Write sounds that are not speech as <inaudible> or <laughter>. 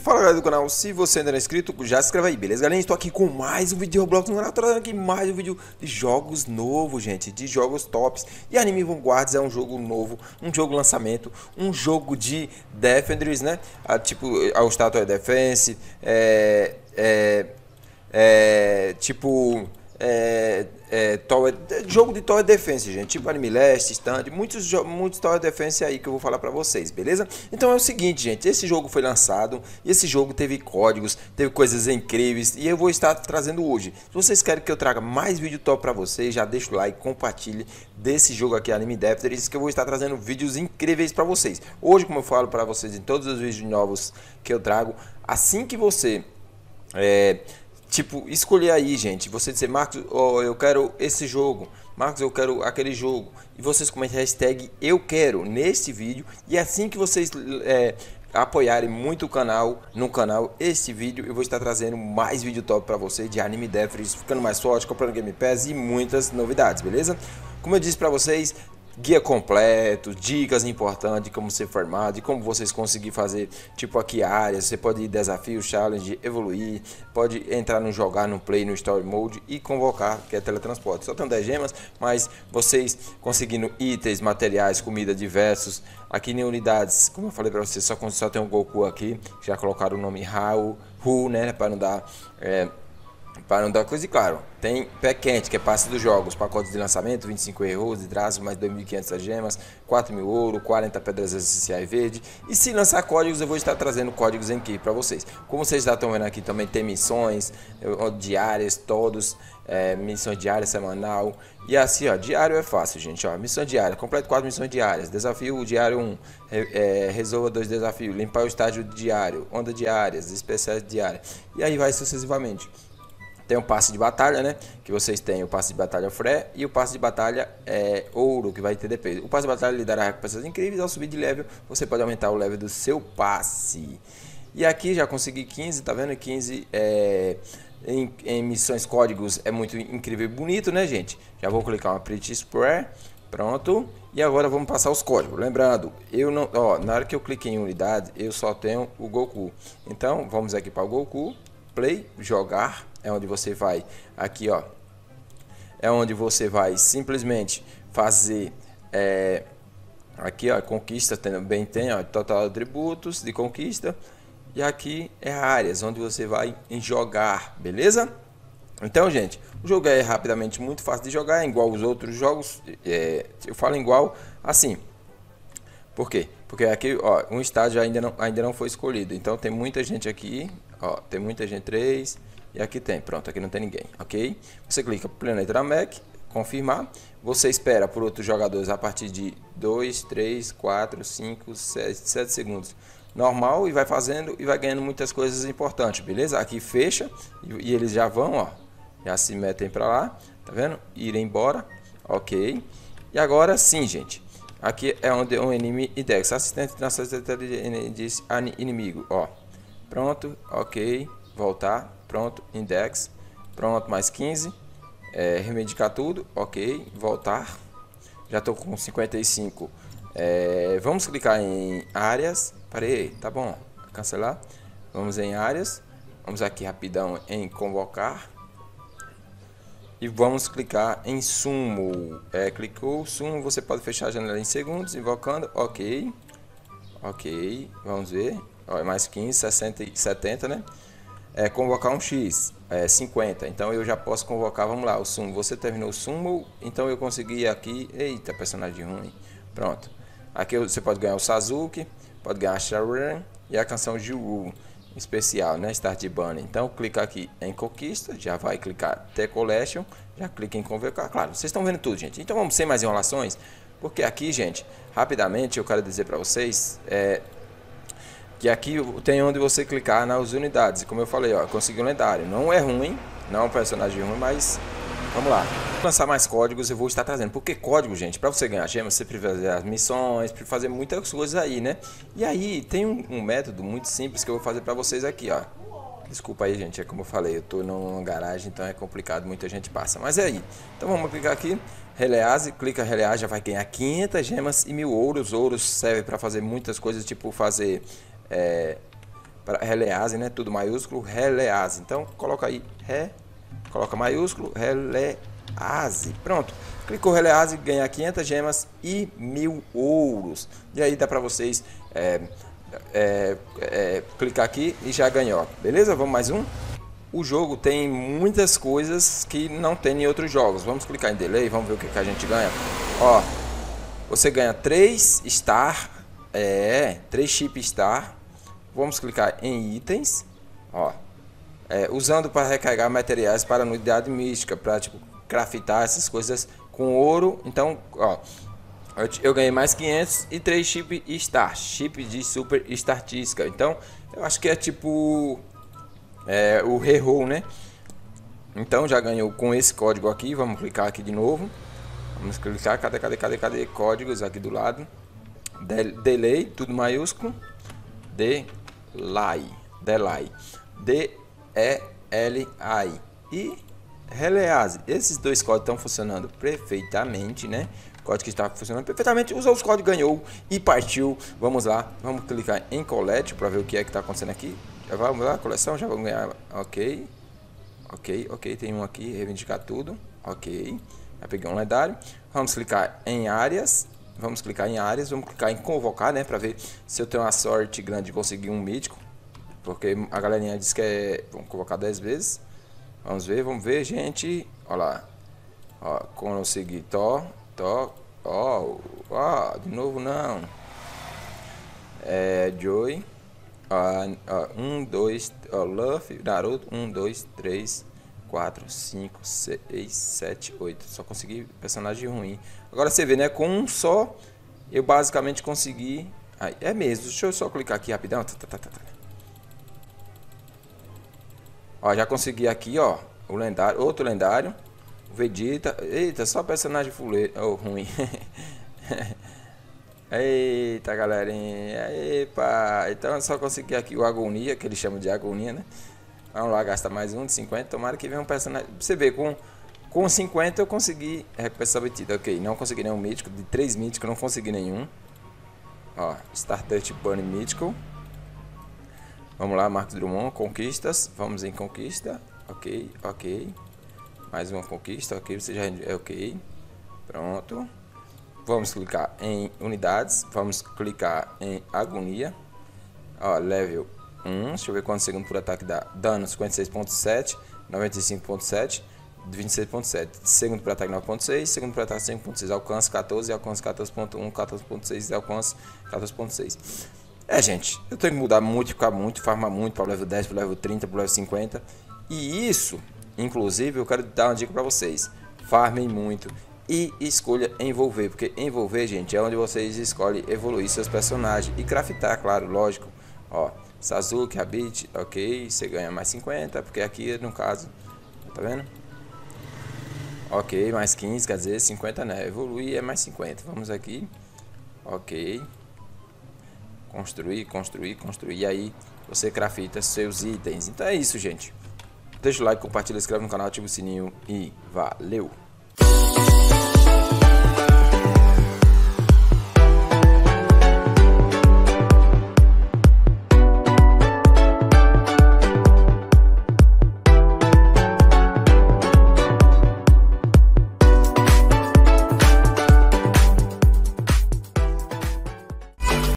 E fala galera do canal, se você ainda não é inscrito, já se inscreve aí, beleza? Galera, estou aqui com mais um vídeo de Roblox no canal, trazendo aqui mais um vídeo de jogos novos, gente, de jogos tops. E Anime Vanguards é um jogo novo, um jogo lançamento, um jogo de Defenders, né? Ah, tipo, o status é Defense, é, é, é tipo é, é, tower, jogo de Tower Defense, gente, tipo Anime Last, Stand, muitos, muitos Tower Defense aí que eu vou falar pra vocês, beleza? Então é o seguinte, gente, esse jogo foi lançado, e esse jogo teve códigos, teve coisas incríveis, e eu vou estar trazendo hoje. Se vocês querem que eu traga mais vídeo top pra vocês, já deixa o like, compartilhe desse jogo aqui, Anime Defenders, que eu vou estar trazendo vídeos incríveis pra vocês. Hoje, como eu falo pra vocês em todos os vídeos novos que eu trago, assim que você... É, Tipo, escolher aí, gente. Você dizer, Marcos, oh, eu quero esse jogo. Marcos, eu quero aquele jogo. E vocês comentem hashtag eu quero nesse vídeo. E assim que vocês é, apoiarem muito o canal, no canal, esse vídeo, eu vou estar trazendo mais vídeo top para você de Anime Devs, ficando mais forte, comprando Game Pass e muitas novidades, beleza? Como eu disse para vocês, guia completo, dicas importantes de como ser formado, de como vocês conseguir fazer, tipo aqui áreas, você pode ir desafio, challenge, evoluir, pode entrar no jogar, no play, no story mode e convocar, que é teletransporte. Só tem 10 gemas, mas vocês conseguindo itens, materiais, comida diversos, aqui em unidades, como eu falei para vocês, só, só tem um Goku aqui, já colocaram o nome Raul, Hu, né, para não dar... É, para não dar coisa, e claro, tem pé quente, que é passe dos jogos, pacotes de lançamento, 25 erros de traço, mais 2.500 gemas, 4 mil ouro, 40 pedras essenciais verde. E se lançar códigos, eu vou estar trazendo códigos em aqui para vocês. Como vocês já estão vendo aqui, também tem missões diárias, todos, é, missões diárias, semanal. E assim, ó, diário é fácil, gente, ó, missão diária, completo 4 missões diárias, desafio diário 1, é, resolva dois desafios, limpar o estágio diário, onda diárias, especiais diárias. E aí vai sucessivamente. Tem o passe de batalha, né? Que vocês têm o passe de batalha Fré e o passe de batalha é, Ouro, que vai ter DP. O passe de batalha lhe dará recompensas incríveis. Ao subir de level, você pode aumentar o level do seu passe. E aqui já consegui 15, tá vendo? 15 é, em, em missões códigos é muito incrível e bonito, né, gente? Já vou clicar uma Pretty Spray. Pronto. E agora vamos passar os códigos. Lembrando, eu não, ó, na hora que eu cliquei em unidade, eu só tenho o Goku. Então, vamos aqui para o Goku, play, jogar é onde você vai aqui, ó. É onde você vai simplesmente fazer é, aqui, ó, conquista também tem, ó, total atributos de conquista. E aqui é áreas onde você vai em jogar, beleza? Então, gente, o jogo é rapidamente muito fácil de jogar, é igual os outros jogos. É, eu falo igual assim. Por quê? Porque aqui, ó, um estágio ainda não, ainda não foi escolhido. Então tem muita gente aqui, ó, tem muita gente, três, e aqui tem, pronto, aqui não tem ninguém, ok? Você clica Planeta da Mac, confirmar. Você espera por outros jogadores a partir de 2, 3, 4, 5, 7, 7 segundos. Normal e vai fazendo e vai ganhando muitas coisas importantes, beleza? Aqui fecha e, e eles já vão, ó. Já se metem para lá, tá vendo? Ir embora, ok. E agora sim, gente. Aqui é onde o inimigo index. Assistente assistente de inimigo, ó. Pronto, ok. Voltar pronto, index, pronto, mais 15, é, remedicar tudo, ok, voltar, já estou com 55, é, vamos clicar em áreas, parei, tá bom, cancelar, vamos em áreas, vamos aqui rapidão em convocar, e vamos clicar em sumo, é, clicou, sumo, você pode fechar a janela em segundos, invocando, ok, ok, vamos ver, Ó, mais 15, 60 e 70, né? é, convocar um X, é, 50. Então eu já posso convocar, vamos lá, o sumo. Você terminou o sumo, então eu consegui aqui. Eita, personagem ruim. Pronto. Aqui você pode ganhar o Sazuki, pode ganhar a Sharon e a canção Jiru especial, né? Start Banner. Então clica aqui em Conquista, já vai clicar The Collection, já clica em Convocar. Claro, vocês estão vendo tudo, gente. Então vamos sem mais enrolações, porque aqui, gente, rapidamente eu quero dizer para vocês. É, que aqui tem onde você clicar nas unidades. Como eu falei, ó, conseguiu um lendário. Não é ruim, não é um personagem ruim, mas vamos lá. Vou lançar mais códigos, eu vou estar trazendo. Porque código, gente, para você ganhar gemas, você precisa fazer as missões, precisa fazer muitas coisas aí, né? E aí tem um, um método muito simples que eu vou fazer para vocês aqui, ó. Desculpa aí, gente, é como eu falei, eu tô numa garagem, então é complicado, muita gente passa. Mas é aí. Então vamos clicar aqui, Release, clica Release, já vai ganhar 500 gemas e mil ouros. Ouros serve para fazer muitas coisas, tipo fazer é, para Release, né? Tudo maiúsculo, Release. Então, coloca aí, Re, coloca maiúsculo, Release. Pronto. Clicou Release, ganha 500 gemas e mil ouros. E aí dá para vocês é, é, é, clicar aqui e já ganhou. Beleza? Vamos mais um? O jogo tem muitas coisas que não tem em outros jogos. Vamos clicar em delay, vamos ver o que, que a gente ganha. Ó, você ganha 3 star, é, 3 chip star. Vamos clicar em itens, ó. É, usando para recarregar materiais para unidade mística, para tipo craftar essas coisas com ouro. Então, ó, eu, ganhei mais 500 e 3 chip star, chip de super estatística. Então, eu acho que é tipo é, o reroll, né? Então já ganhou com esse código aqui. Vamos clicar aqui de novo. Vamos clicar, cadê, cadê, cadê, cadê? Códigos aqui do lado. delay, tudo maiúsculo. Delay. Delay. D-E-L-A-I. E Release. Esses dois códigos estão funcionando perfeitamente, né? Código que está funcionando perfeitamente. Usou os códigos, ganhou e partiu. Vamos lá. Vamos clicar em colete para ver o que é que está acontecendo aqui. Já vamos lá, coleção, já vamos ganhar. Ok. Ok, ok. Tem um aqui, reivindicar tudo. Ok. Já peguei um lendário. Vamos clicar em áreas. Vamos clicar em áreas. Vamos clicar em convocar, né? Para ver se eu tenho uma sorte grande de conseguir um mítico. Porque a galerinha disse que é. Vamos convocar 10 vezes. Vamos ver, vamos ver, gente. Olha lá. Ó, consegui. Tó, tó. Ó, ó, de novo não. É, Joy. Uh, uh, um, dois, uh, Luffy, Naruto, um, dois, três, quatro, cinco, seis, sete, oito. Só consegui personagem ruim. Agora você vê, né? Com um só, eu basicamente consegui. Aí, é mesmo. Deixa eu só clicar aqui rapidão. Tá, tá, tá. Ó, já consegui aqui, ó. O lendário, outro lendário. O Vegeta. Eita, só personagem fuleiro. Oh, ruim. <laughs> Eita, galerinha. Epa. Então eu só consegui aqui o Agonia, que eles chamam de Agonia, né? Vamos lá, gasta mais um de 50. Tomara que venha um personagem. Você vê, com, com 50 eu consegui recompensa obtida. Ok, não consegui nenhum mítico. De 3 míticos, não consegui nenhum. Ó, Stardust Bunny mítico. Vamos lá, Marcos Drummond, conquistas. Vamos em conquista. Ok, ok. Mais uma conquista. Ok, você já é ok. Pronto. Vamos clicar em unidades. Vamos clicar em agonia. Ó, level 1. Deixa eu ver quantos segundos por ataque dá. Dano 56.7, 95.7, 26.7. Segundo por ataque 9.6, segundo por ataque 5.6. Alcance 14, alcance 14.1, 14.6 e alcance 14.6. É, gente, eu tenho que mudar muito, ficar muito, farmar muito para o level 10, para o level 30, para o level 50. E isso, inclusive, eu quero dar uma dica para vocês. Farmem muito e escolha envolver, porque envolver, gente, é onde vocês escolhem evoluir seus personagens e craftar, claro, lógico. Ó, Sasuke, Habit, ok, você ganha mais 50, porque aqui, no caso, tá vendo? Ok, mais 15, quer dizer, 50 né? Evoluir é mais 50. Vamos aqui. Ok. Construir, construir, construir. E aí você crafta seus itens. Então é isso, gente. Deixa o like, compartilha, inscreve no canal, ativa o sininho e valeu!